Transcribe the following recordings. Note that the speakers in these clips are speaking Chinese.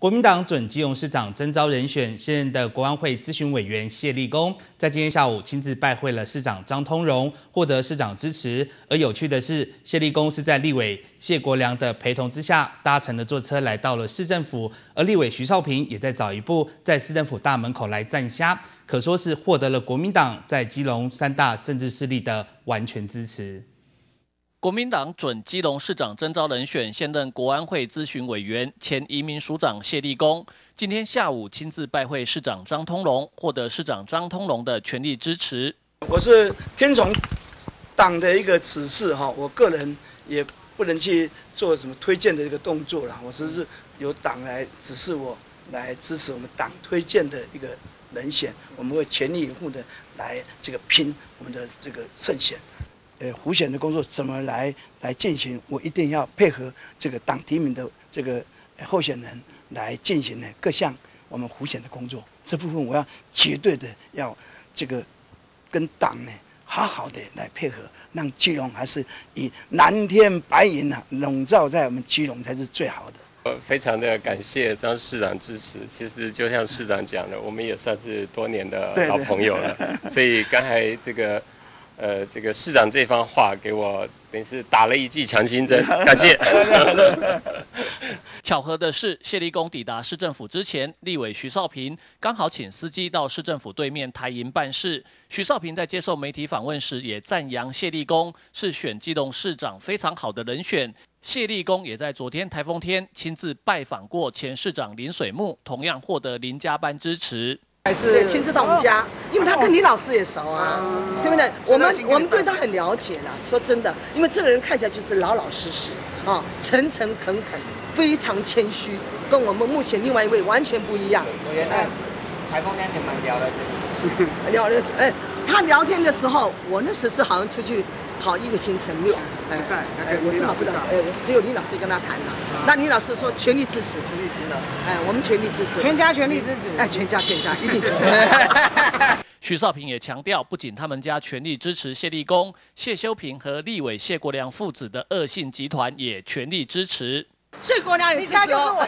国民党准基隆市长征召人选，现任的国安会咨询委员谢立功，在今天下午亲自拜会了市长张通荣，获得市长支持。而有趣的是，谢立功是在立委谢国良的陪同之下，搭乘了坐车来到了市政府，而立委徐少平也在早一步在市政府大门口来站下，可说是获得了国民党在基隆三大政治势力的完全支持。国民党准基隆市长征召人选，现任国安会咨询委员、前移民署长谢立功，今天下午亲自拜会市长张通龙，获得市长张通龙的全力支持。我是听从党的一个指示哈，我个人也不能去做什么推荐的一个动作了，我只是由党来指示我来支持我们党推荐的一个人选，我们会全力以赴的来这个拼我们的这个胜选。呃，胡选的工作怎么来来进行？我一定要配合这个党提名的这个候选人来进行呢各项我们胡选的工作。这部分我要绝对的要这个跟党呢好好的来配合，让基隆还是以蓝天白云啊笼罩在我们基隆才是最好的。呃，非常的感谢张市长支持。其实就像市长讲的，我们也算是多年的老朋友了，所以刚才这个。呃，这个市长这番话给我等于是打了一剂强心针，感谢。巧合的是，谢立功抵达市政府之前，立委徐少平刚好请司机到市政府对面台银办事。徐少平在接受媒体访问时，也赞扬谢立功是选基隆市长非常好的人选。谢立功也在昨天台风天亲自拜访过前市长林水木，同样获得林家班支持。还是亲自到我们家，因为他跟李老师也熟啊，对不对？我们我们对他很了解了。说真的，因为这个人看起来就是老老实实啊，诚诚恳恳，非常谦虚，跟我们目前另外一位完全不一样。我原来台风天你们聊了，聊的是哎，他聊天的时候，我那时是好像出去。跑一个行程没有？哎，在，哎，我正好不知道，哎，只有李老师跟他谈了。那李老师说全力支持，全力支持。哎，我们全力支持，全家全力支持。哎，全家全家一定支持。许少平也强调，不仅他们家全力支持谢立功，谢修平和立委谢国良父子的恶性集团也全力支持。谢国良有支持哦。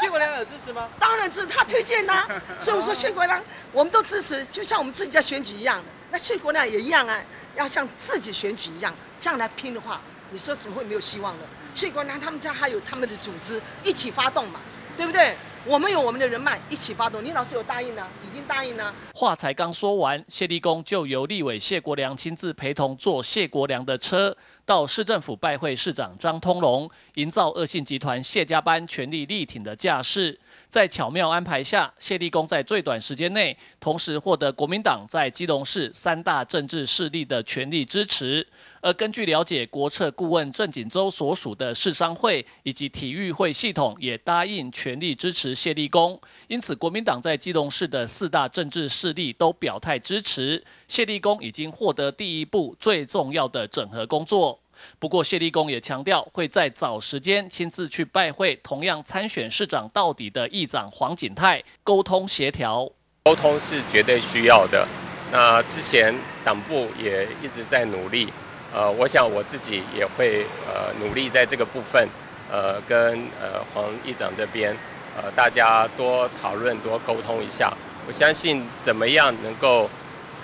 谢国良有支持吗？当然支持，他推荐呐。所以我说谢国良，我们都支持，就像我们自己家选举一样的。那谢国良也一样啊。要像自己选举一样，这样来拼的话，你说怎么会没有希望呢？谢国良他们家还有他们的组织一起发动嘛，对不对？我们有我们的人脉一起发动。你老师有答应呢，已经答应呢。话才刚说完，谢立功就由立委谢国良亲自陪同坐谢国良的车到市政府拜会市长张通龙，营造恶性集团谢家班全力力挺的架势。在巧妙安排下，谢立功在最短时间内，同时获得国民党在基隆市三大政治势力的全力支持。而根据了解，国策顾问郑锦洲所属的市商会以及体育会系统也答应全力支持谢立功。因此，国民党在基隆市的四大政治势力都表态支持谢立功，已经获得第一步最重要的整合工作。不过，谢立功也强调，会在早时间亲自去拜会同样参选市长到底的议长黄景泰，沟通协调。沟通是绝对需要的。那之前党部也一直在努力，呃，我想我自己也会呃努力在这个部分，呃，跟呃黄议长这边，呃，大家多讨论、多沟通一下。我相信怎么样能够。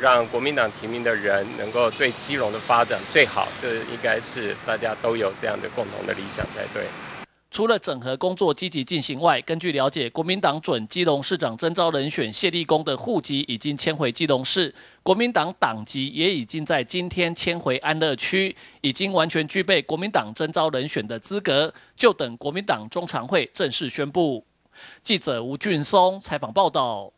让国民党提名的人能够对基隆的发展最好，这应该是大家都有这样的共同的理想才对。除了整合工作积极进行外，根据了解，国民党准基隆市长征召人选谢立功的户籍已经迁回基隆市，国民党党籍也已经在今天迁回安乐区，已经完全具备国民党征召人选的资格，就等国民党中常会正式宣布。记者吴俊松采访报道。